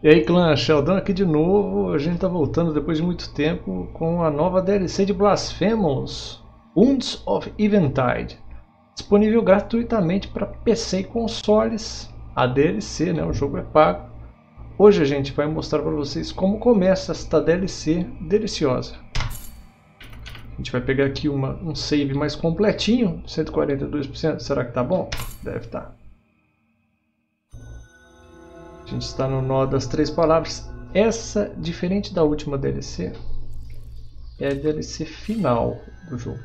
E aí clã, Sheldon aqui de novo, a gente tá voltando depois de muito tempo com a nova DLC de Blasphemous, Wounds of Eventide, disponível gratuitamente para PC e consoles, a DLC, né, o jogo é pago. Hoje a gente vai mostrar para vocês como começa esta DLC deliciosa. A gente vai pegar aqui uma, um save mais completinho, 142%, será que tá bom? Deve estar. Tá. A gente está no nó das três palavras. Essa, diferente da última DLC, é a DLC final do jogo.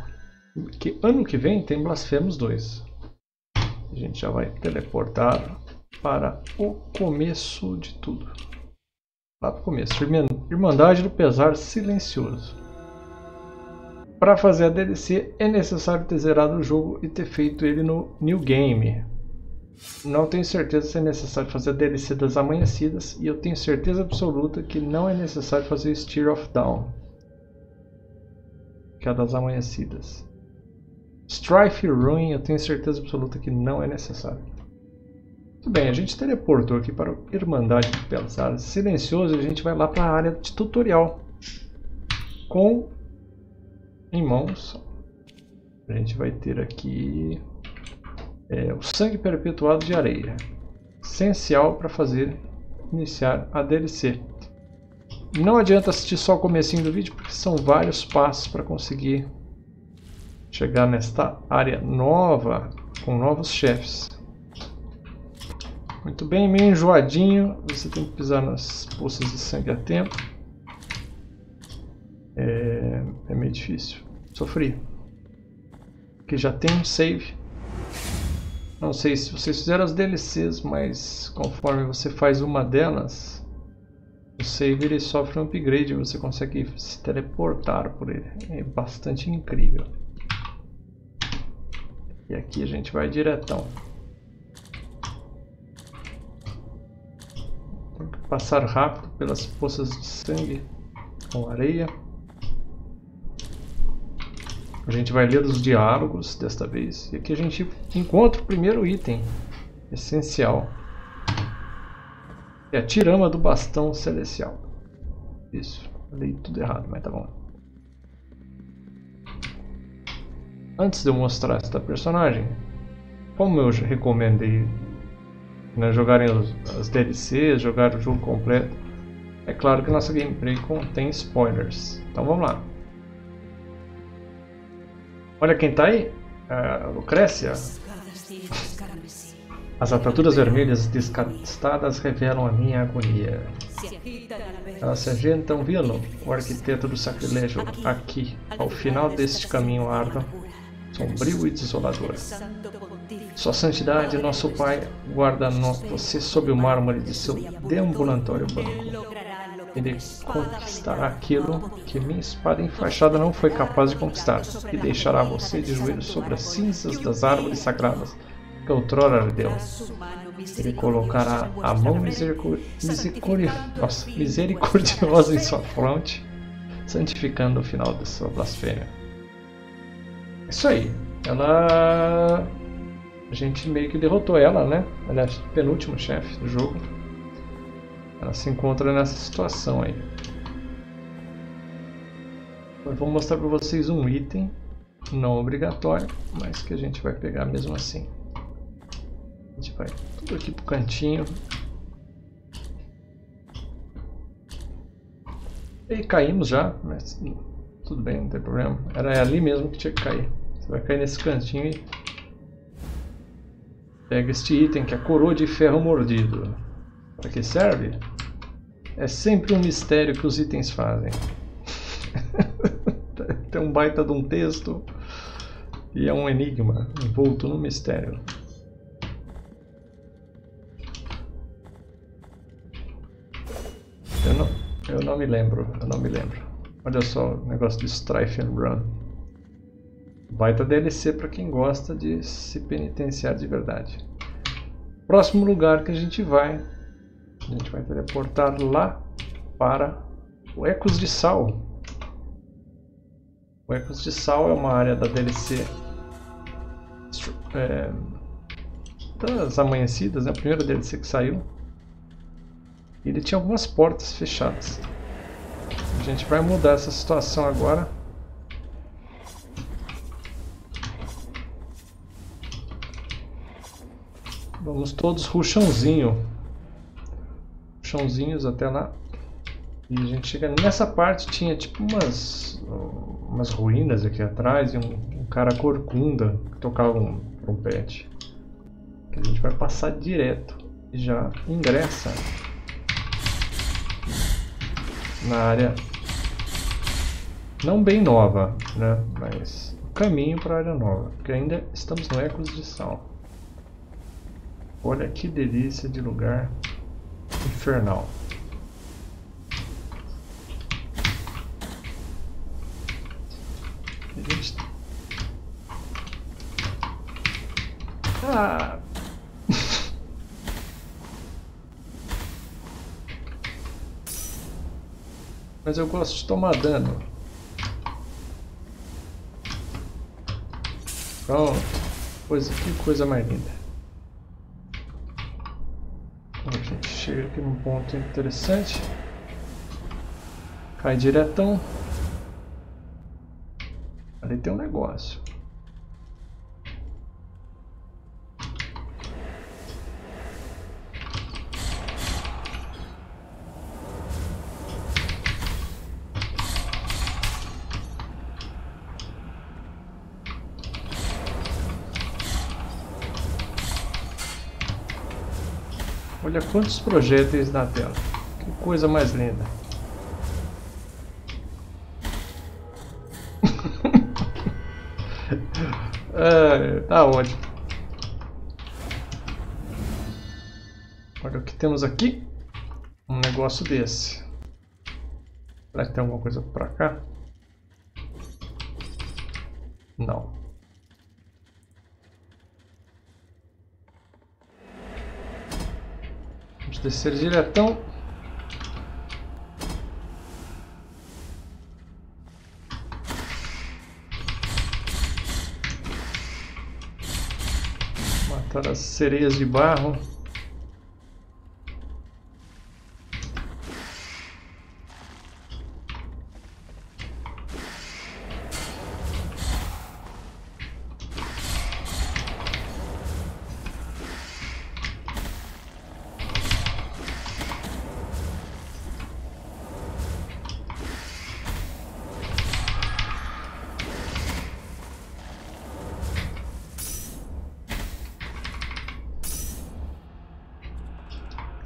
Que ano que vem tem Blasphemous 2. A gente já vai teleportar para o começo de tudo. Lá para o começo. Irmandade do Pesar Silencioso. Para fazer a DLC é necessário ter zerado o jogo e ter feito ele no New Game. Não tenho certeza se é necessário fazer DLC das amanhecidas e eu tenho certeza absoluta que não é necessário fazer Steer of Dawn, que é a das amanhecidas. Strife Ruin eu tenho certeza absoluta que não é necessário. Muito bem, a gente teleportou aqui para o Irmandade de Belas Áreas Silencioso a gente vai lá para a área de tutorial com em mãos. A gente vai ter aqui é, o sangue perpetuado de areia. Essencial para fazer iniciar a DLC. Não adianta assistir só o comecinho do vídeo, porque são vários passos para conseguir chegar nesta área nova, com novos chefes. Muito bem, meio enjoadinho, você tem que pisar nas poças de sangue a tempo. É, é meio difícil. Sofri. Aqui já tem um save. Não sei se vocês fizeram as DLCs, mas conforme você faz uma delas, o save ele sofre um upgrade e você consegue se teleportar por ele. É bastante incrível. E aqui a gente vai diretão. Tem que passar rápido pelas poças de sangue com areia. A gente vai ler os diálogos desta vez. E aqui a gente encontra o primeiro item essencial. É a tirama do bastão celestial. Isso, falei tudo errado, mas tá bom. Antes de eu mostrar esta personagem, como eu recomendei né, jogarem as DLCs, jogar o jogo completo, é claro que nossa gameplay contém spoilers. Então vamos lá. Olha quem está aí. A Lucrécia. As ataduras vermelhas descastadas revelam a minha agonia. Elas se agitam, viram o arquiteto do sacrilégio aqui, ao final deste caminho árduo, sombrio e desolador. Sua santidade, nosso Pai, guarda você sob o mármore de seu deambulatório banco. Ele conquistará aquilo que minha espada enfaixada não foi capaz de conquistar, e deixará você de joelhos sobre as cinzas das árvores sagradas que outrora lhe deu. Ele colocará a mão misericordiosa em sua fronte, santificando o final de sua blasfêmia. Isso aí. Ela. A gente meio que derrotou ela, né? Ela é penúltimo chefe do jogo. Ela se encontra nessa situação aí. Eu vou mostrar para vocês um item não obrigatório, mas que a gente vai pegar mesmo assim. A gente vai tudo aqui pro cantinho. E caímos já, mas tudo bem, não tem problema. Era ali mesmo que tinha que cair. Você vai cair nesse cantinho e pega este item que é a coroa de ferro mordido. Para que serve? É sempre um mistério que os itens fazem. Tem um baita de um texto e é um enigma envolto no mistério. Eu não, eu não me lembro, eu não me lembro. Olha só o negócio de Strife and Run. Baita DLC para quem gosta de se penitenciar de verdade. Próximo lugar que a gente vai a gente vai teleportar lá para o Ecos de Sal. O Ecos de Sal é uma área da DLC é, das amanhecidas, né? a primeira DLC que saiu. Ele tinha algumas portas fechadas. A gente vai mudar essa situação agora. Vamos todos ruchãozinho. Chãozinhos até lá. E a gente chega nessa parte, tinha tipo umas, umas ruínas aqui atrás e um, um cara corcunda que tocava um trompete. A gente vai passar direto e já ingressa na área não bem nova, né? Mas o caminho para a área nova, porque ainda estamos no Ecos de Sal. Olha que delícia de lugar infernal. Ah. Mas eu gosto de tomar dano. Pronto. Coisa, que coisa mais linda. Então, a gente chega aqui num ponto interessante. Cai diretão. Ali tem um negócio. Olha quantos projéteis na tela. Que coisa mais linda. é, tá ótimo. Olha o que temos aqui. Um negócio desse. Será que tem alguma coisa pra cá? Não. Descer diretão. Matar as sereias de barro.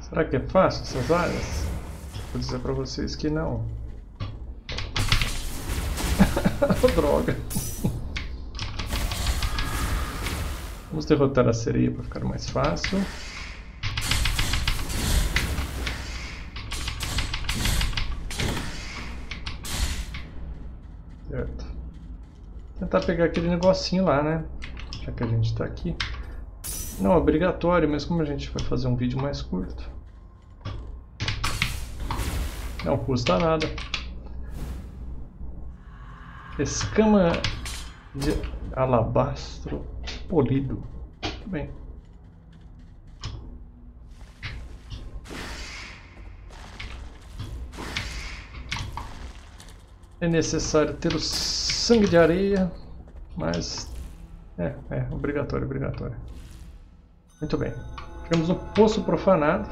Será que é fácil essas áreas? Vou dizer pra vocês que não. Droga. Vamos derrotar a sereia para ficar mais fácil. Certo. Tentar pegar aquele negocinho lá, né? Já que a gente está aqui. Não obrigatório, mas como a gente vai fazer um vídeo mais curto, não custa nada. Escama de alabastro polido. Muito bem. É necessário ter o sangue de areia, mas é, é obrigatório, obrigatório. Muito bem. Chegamos no poço profanado.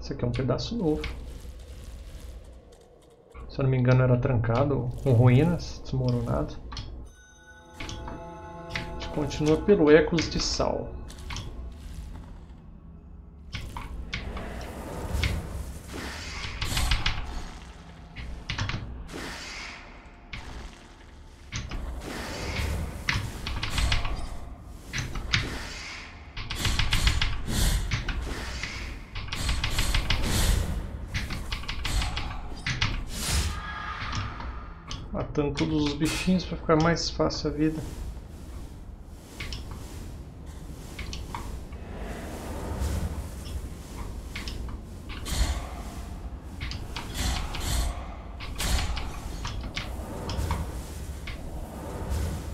Esse aqui é um pedaço novo. Se eu não me engano era trancado, com ruínas, desmoronado. A gente continua pelo Ecos de Sal. Matando todos os bichinhos para ficar mais fácil a vida.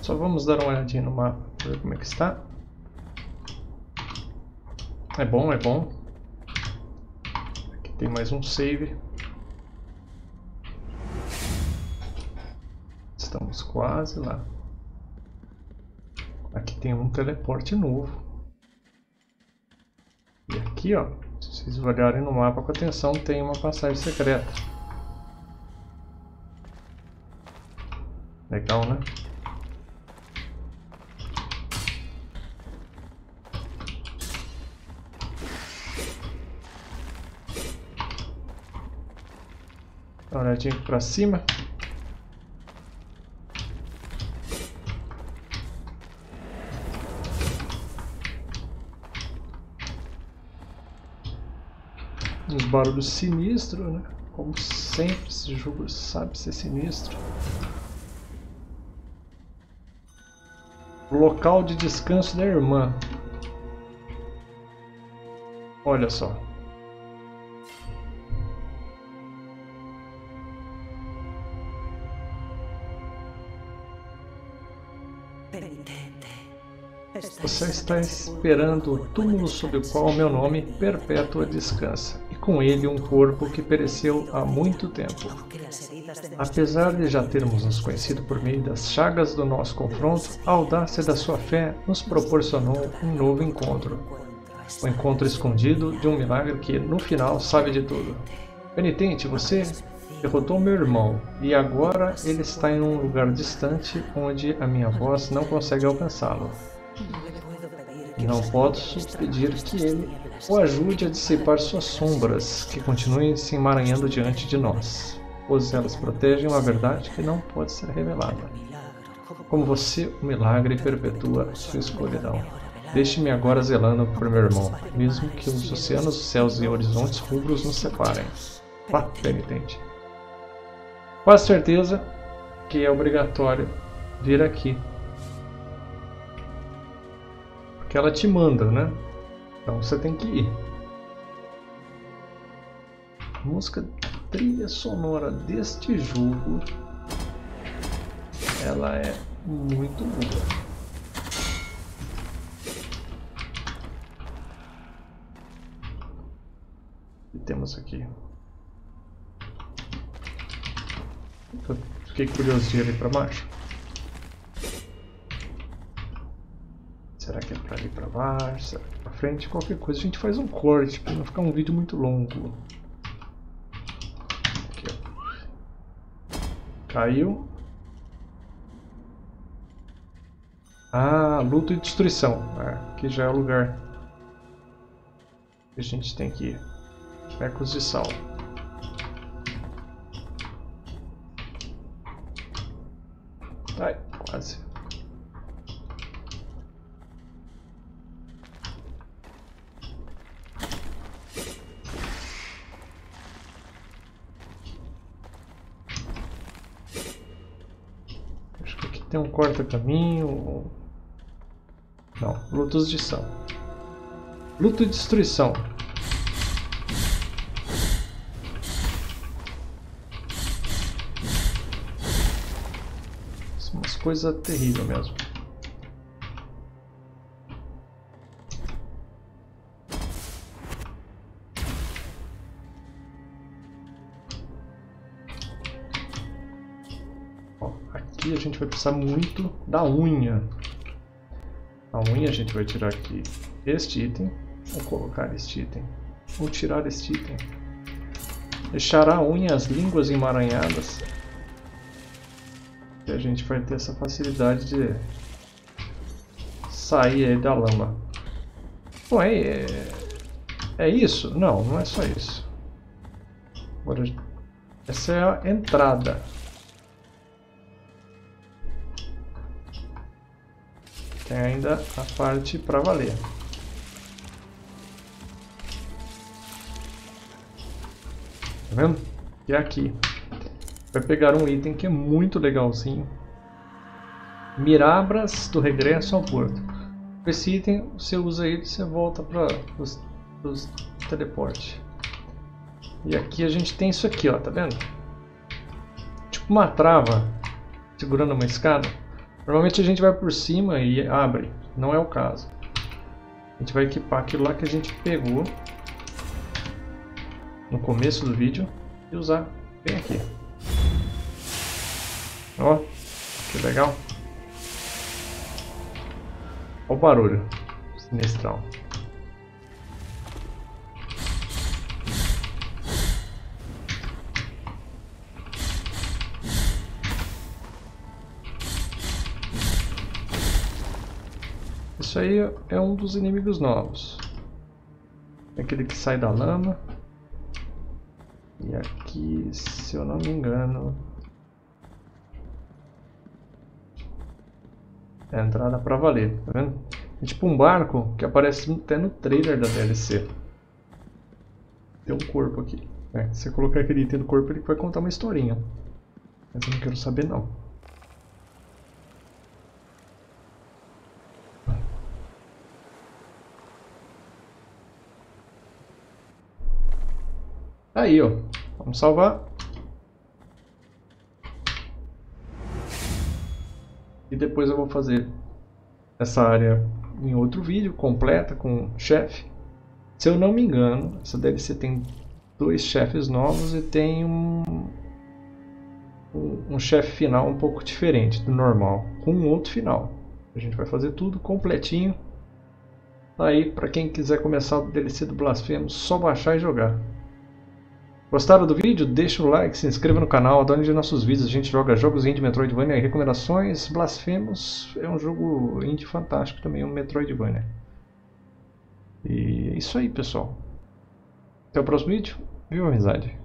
Só vamos dar uma olhadinha no mapa para ver como é que está. É bom, é bom. tem mais um save. Estamos quase lá. Aqui tem um teleporte novo. E aqui, ó, se vocês olharem no mapa com atenção, tem uma passagem secreta. Legal, né? Dá uma olhadinha aqui pra cima. Uns barulhos sinistros, né? Como sempre, esse jogo sabe ser sinistro. Local de descanso da irmã. Olha só. Você está esperando o túmulo sob o qual meu nome Perpétua descansa, e com ele um corpo que pereceu há muito tempo. Apesar de já termos nos conhecido por meio das chagas do nosso confronto, a audácia da sua fé nos proporcionou um novo encontro. O encontro escondido de um milagre que, no final, sabe de tudo. Penitente, você derrotou meu irmão, e agora ele está em um lugar distante onde a minha voz não consegue alcançá-lo. Não posso pedir que ele o ajude a dissipar suas sombras, que continuem se emaranhando diante de nós, pois elas protegem uma verdade que não pode ser revelada. Como você, o milagre perpetua sua escuridão. Deixe-me agora zelando por meu irmão, mesmo que os oceanos, os céus e horizontes rubros nos separem. Vá, penitente. Quase certeza que é obrigatório vir aqui que ela te manda, né? Então você tem que ir. A música trilha sonora deste jogo ela é muito boa. E temos aqui. fiquei curioso de ir ali para baixo. É pra ir pra baixo? Será que pra frente? Qualquer coisa a gente faz um corte pra não ficar um vídeo muito longo. Aqui, ó. Caiu. Ah, luto e destruição. É, aqui já é o lugar que a gente tem que ir. Ecos de sal. Ai, quase. Tem um corta-caminho. Não, lutas de sal. Luto e destruição. São umas coisas terríveis mesmo. Vai precisar muito da unha. A unha a gente vai tirar aqui este item. Vou colocar este item. Vou tirar este item. Deixar a unha as línguas emaranhadas. E a gente vai ter essa facilidade de sair da lama. Bom, é, é isso? Não, não é só isso. Agora, essa é a entrada. Tem ainda a parte para valer. Tá vendo? E aqui. Vai pegar um item que é muito legalzinho. Mirabras do regresso ao porto. Esse item, você usa ele, você volta para os teleporte. E aqui a gente tem isso aqui, ó, tá vendo? Tipo uma trava segurando uma escada. Normalmente a gente vai por cima e abre, não é o caso. A gente vai equipar aquilo lá que a gente pegou. no começo do vídeo e usar bem aqui. Ó, que legal. Olha o barulho sinistral. Isso aí é um dos inimigos novos. Aquele que sai da lama. E aqui, se eu não me engano... É a entrada pra valer, tá vendo? É tipo um barco que aparece até no trailer da DLC. Tem um corpo aqui. É, se você colocar aquele item no corpo, ele vai contar uma historinha. Mas eu não quero saber não. Aí, ó. Vamos salvar. E depois eu vou fazer essa área em outro vídeo, completa, com chefe. Se eu não me engano, essa DLC tem dois chefes novos e tem um, um, um chefe final um pouco diferente do normal, com um outro final. A gente vai fazer tudo completinho. Aí, para quem quiser começar o DLC do Blasphemous, só baixar e jogar. Gostaram do vídeo? Deixa o like, se inscreva no canal, adore de nossos vídeos. A gente joga jogos indie Metroidvania e recomendações. Blasphemous é um jogo indie fantástico também, um Metroidvania. E é isso aí, pessoal. Até o próximo vídeo. Viva a amizade!